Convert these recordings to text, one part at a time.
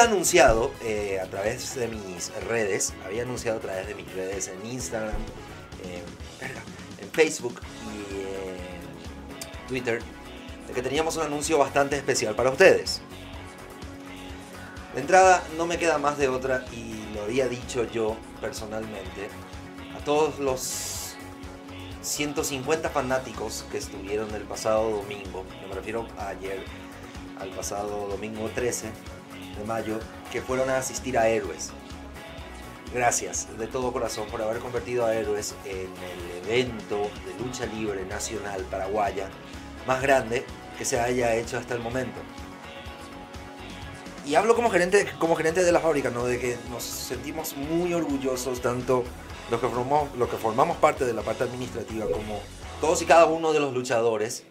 anunciado eh, a través de mis redes, había anunciado a través de mis redes en Instagram, en Facebook y en Twitter, de que teníamos un anuncio bastante especial para ustedes. De entrada, no me queda más de otra, y lo había dicho yo personalmente, a todos los 150 fanáticos que estuvieron el pasado domingo, me refiero a ayer, al pasado domingo 13 de mayo, que fueron a asistir a Héroes. Gracias de todo corazón por haber convertido a Héroes en el evento de lucha libre nacional paraguaya más grande que se haya hecho hasta el momento. Y hablo como gerente, como gerente de la fábrica, ¿no? de que nos sentimos muy orgullosos, tanto los que, formamos, los que formamos parte de la parte administrativa como todos y cada uno de los luchadores.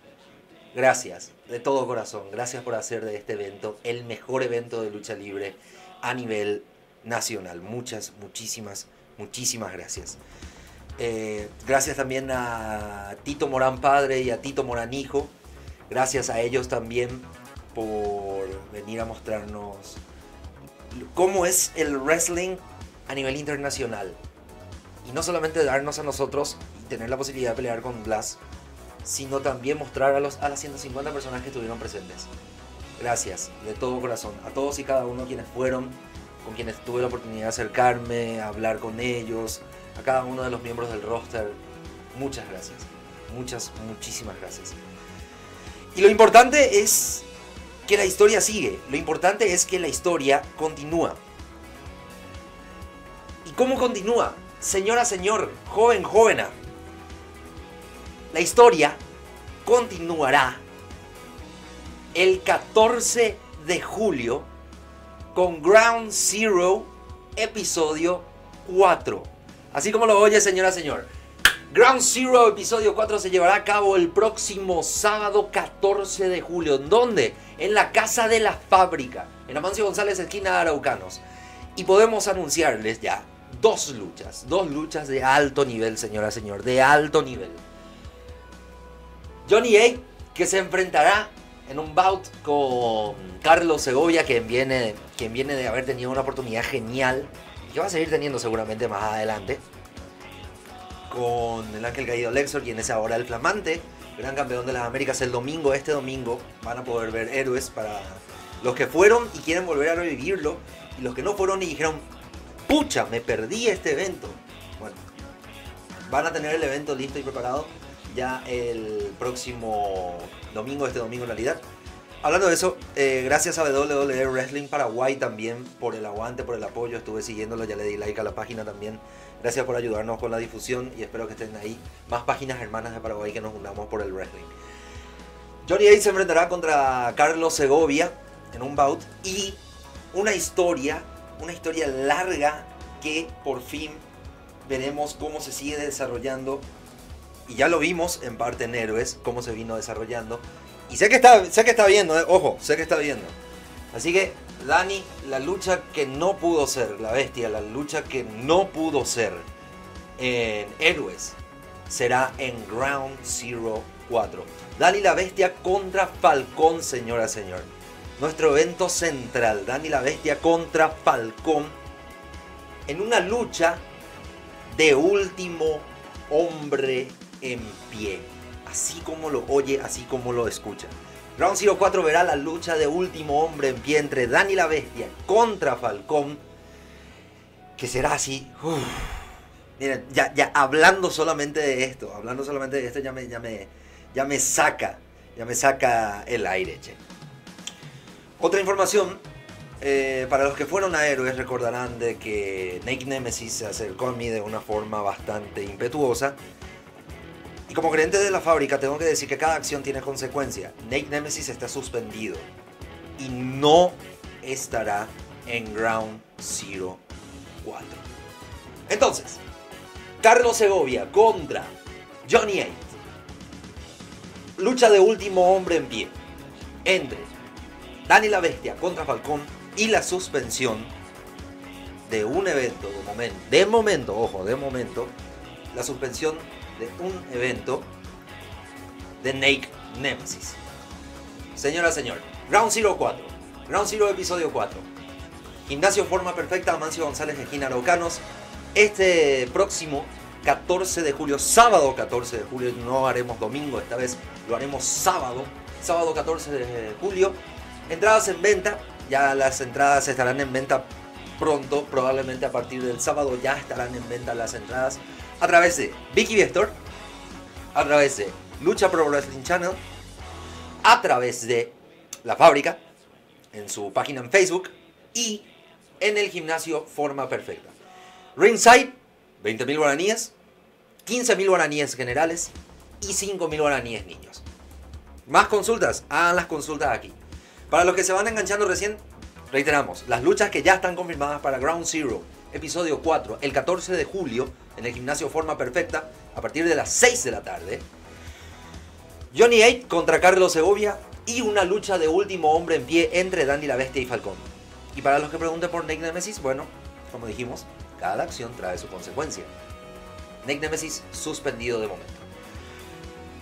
Gracias, de todo corazón, gracias por hacer de este evento el mejor evento de lucha libre a nivel nacional. Muchas, muchísimas, muchísimas gracias. Eh, gracias también a Tito Morán Padre y a Tito Morán Hijo. Gracias a ellos también por venir a mostrarnos cómo es el wrestling a nivel internacional. Y no solamente darnos a nosotros y tener la posibilidad de pelear con Glass, sino también mostrar a, los, a las 150 personas que estuvieron presentes. Gracias, de todo corazón, a todos y cada uno quienes fueron, con quienes tuve la oportunidad de acercarme, hablar con ellos, a cada uno de los miembros del roster. Muchas gracias, muchas, muchísimas gracias. Y lo importante es que la historia sigue. Lo importante es que la historia continúa. ¿Y cómo continúa? Señora, señor, joven, jovena. La historia continuará el 14 de julio con Ground Zero, episodio 4. Así como lo oye, señora, señor. Ground Zero, episodio 4, se llevará a cabo el próximo sábado 14 de julio. ¿En dónde? En la Casa de la Fábrica, en Amancio González, esquina de Araucanos. Y podemos anunciarles ya dos luchas, dos luchas de alto nivel, señora, señor, de alto nivel. Johnny A, que se enfrentará en un bout con Carlos Segovia, quien viene, quien viene de haber tenido una oportunidad genial y que va a seguir teniendo seguramente más adelante con el Ángel Caído Lexor, quien es ahora el flamante gran campeón de las Américas. El domingo, este domingo, van a poder ver héroes para los que fueron y quieren volver a revivirlo. Y los que no fueron y dijeron, pucha, me perdí este evento. Bueno, van a tener el evento listo y preparado ya el próximo domingo, este domingo en realidad. Hablando de eso, eh, gracias a WWE Wrestling Paraguay también por el aguante, por el apoyo. Estuve siguiéndolo, ya le di like a la página también. Gracias por ayudarnos con la difusión y espero que estén ahí más páginas hermanas de Paraguay que nos unamos por el wrestling. Johnny Ace se enfrentará contra Carlos Segovia en un bout y una historia, una historia larga que por fin veremos cómo se sigue desarrollando. Y ya lo vimos en parte en Héroes, cómo se vino desarrollando. Y sé que está, sé que está viendo, eh, ojo, sé que está viendo. Así que, Dani, la lucha que no pudo ser, la bestia, la lucha que no pudo ser en Héroes, será en Ground Zero 4. Dani la bestia contra Falcón, señora, señor. Nuestro evento central, Dani la bestia contra Falcón, en una lucha de último hombre en pie. Así como lo oye, así como lo escucha. Round Zero 4 verá la lucha de último hombre en pie entre Dani la Bestia contra Falcón. Que será así. Miren, ya, ya hablando solamente de esto, hablando solamente de esto ya me, ya me, ya me saca, ya me saca el aire, che. Otra información, eh, para los que fueron a Héroes recordarán de que Nate Nemesis se acercó a mí de una forma bastante impetuosa y como gerente de la fábrica tengo que decir que cada acción tiene consecuencia. Nate Nemesis está suspendido y no estará en Ground Zero 4. Entonces, Carlos Segovia contra Johnny Ace. Lucha de último hombre en pie entre Dani la Bestia contra Falcón y la suspensión de un evento de momento, de momento, ojo, de momento, la suspensión de un evento de Nate Nemesis. Señora, señor, Ground Zero 4, Ground Zero episodio 4. Gimnasio Forma Perfecta, Amancio González, Esquina Araucanos. Este próximo 14 de julio, sábado 14 de julio, no haremos domingo, esta vez lo haremos sábado, sábado 14 de julio. Entradas en venta, ya las entradas estarán en venta pronto, probablemente a partir del sábado ya estarán en venta las entradas a través de Vicky Vector, a través de Lucha Pro Wrestling Channel, a través de La Fábrica, en su página en Facebook y en el gimnasio Forma Perfecta. Ringside, 20.000 guaraníes, 15.000 guaraníes generales y 5.000 guaraníes niños. Más consultas, hagan las consultas aquí. Para los que se van enganchando recién, reiteramos, las luchas que ya están confirmadas para Ground Zero, episodio 4, el 14 de julio, en el gimnasio Forma Perfecta, a partir de las 6 de la tarde. Johnny 8 contra Carlos Segovia y una lucha de último hombre en pie entre Danny la Bestia y Falcón. Y para los que pregunten por Nick Nemesis, bueno, como dijimos, cada acción trae su consecuencia. Nick Nemesis suspendido de momento.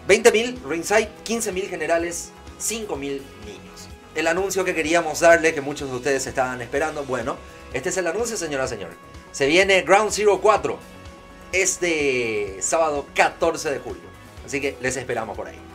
20.000 ringside, 15.000 generales, 5.000 niños. El anuncio que queríamos darle, que muchos de ustedes estaban esperando, bueno, este es el anuncio, señora, señor. Se viene Ground Zero 4 este sábado 14 de julio. Así que les esperamos por ahí.